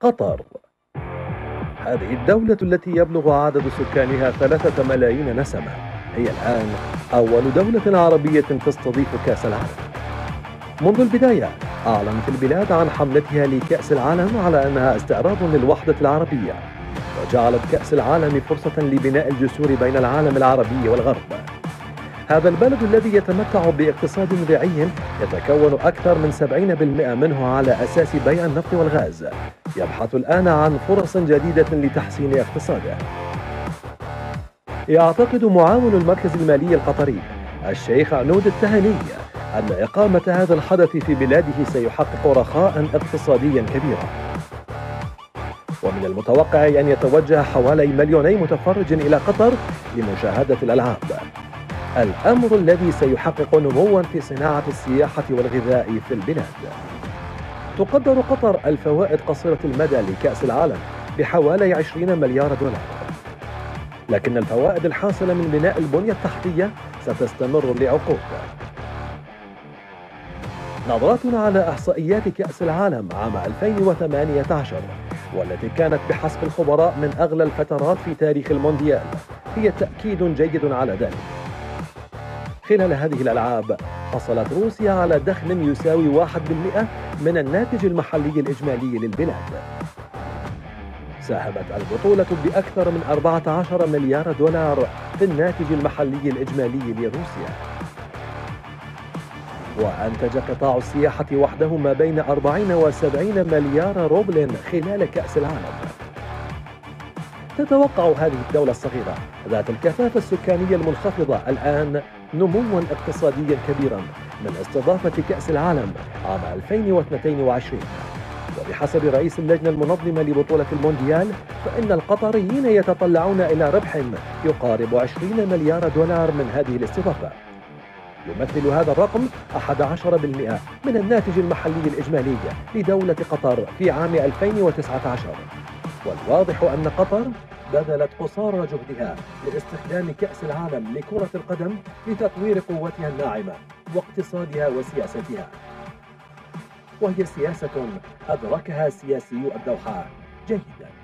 قطر. هذه الدولة التي يبلغ عدد سكانها ثلاثة ملايين نسمة هي الآن أول دولة عربية تستضيف كأس العالم. منذ البداية أعلنت البلاد عن حملتها لكأس العالم على أنها استعراض للوحدة العربية وجعلت كأس العالم فرصة لبناء الجسور بين العالم العربي والغرب. هذا البلد الذي يتمتع باقتصاد ريعي يتكون أكثر من 70% منه على أساس بيع النفط والغاز. يبحث الآن عن فرص جديدة لتحسين اقتصاده. يعتقد معاون المركز المالي القطري الشيخ عنود التهني أن إقامة هذا الحدث في بلاده سيحقق رخاء اقتصاديا كبيرا. ومن المتوقع أن يتوجه حوالي مليوني متفرج إلى قطر لمشاهدة الألعاب. الأمر الذي سيحقق نموا في صناعة السياحة والغذاء في البلاد. تقدر قطر الفوائد قصيرة المدى لكأس العالم بحوالي 20 مليار دولار. لكن الفوائد الحاصلة من بناء البنية التحتية ستستمر لعقود. نظرتنا على إحصائيات كأس العالم عام 2018 والتي كانت بحسب الخبراء من أغلى الفترات في تاريخ المونديال هي تأكيد جيد على ذلك. خلال هذه الألعاب. حصلت روسيا على دخل يساوي 1% من الناتج المحلي الإجمالي للبلاد. ساهمت البطولة بأكثر من 14 مليار دولار في الناتج المحلي الإجمالي لروسيا. وأنتج قطاع السياحة وحده ما بين 40 و 70 مليار روبل خلال كأس العالم. تتوقع هذه الدولة الصغيرة ذات الكثافة السكانية المنخفضة الآن نموا اقتصاديا كبيرا من استضافة كأس العالم عام 2022 وبحسب رئيس اللجنة المنظمة لبطولة المونديال فإن القطريين يتطلعون إلى ربح يقارب 20 مليار دولار من هذه الاستضافة. يمثل هذا الرقم 11% من الناتج المحلي الإجمالي لدولة قطر في عام 2019 والواضح أن قطر بذلت قصارى جهدها لاستخدام كأس العالم لكرة القدم لتطوير قوتها الناعمة واقتصادها وسياستها. وهي سياسة أدركها سياسيو الدوحة. جيدا.